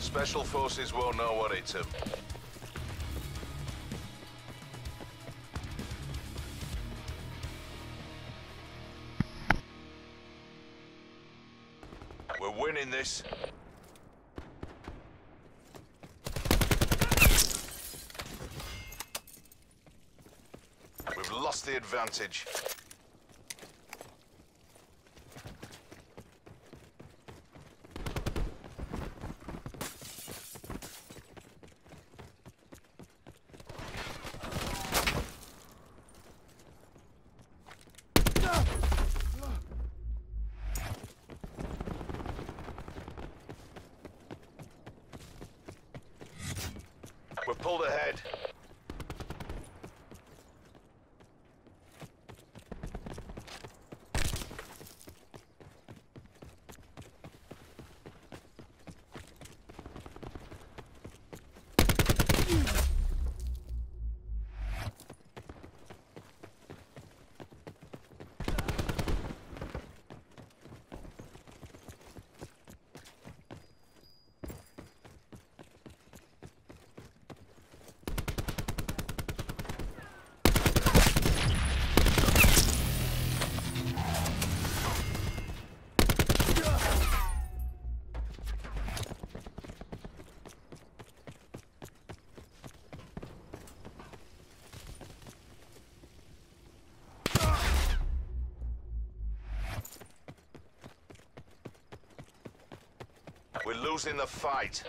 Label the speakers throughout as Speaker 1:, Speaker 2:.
Speaker 1: Special forces won't know what hit them. We're winning this. We've lost the advantage. Pulled ahead. We're losing the fight.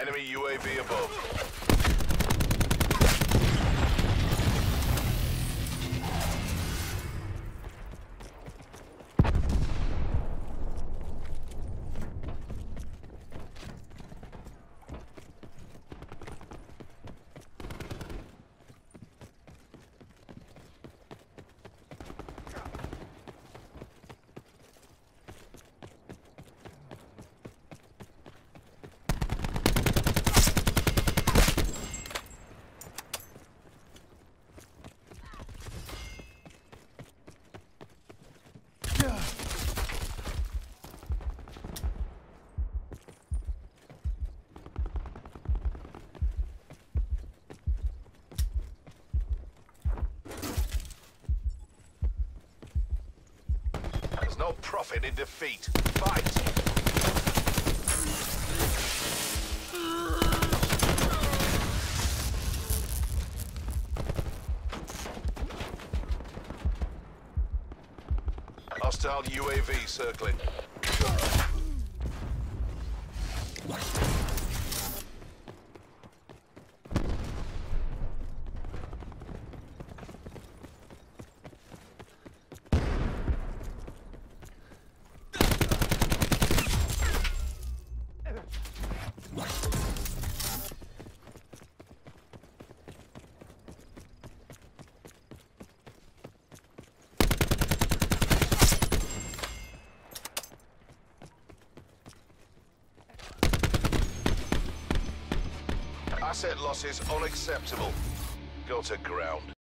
Speaker 1: Enemy UAV above. Profit in defeat. Fight! Hostile UAV circling. Asset losses unacceptable. Go to ground.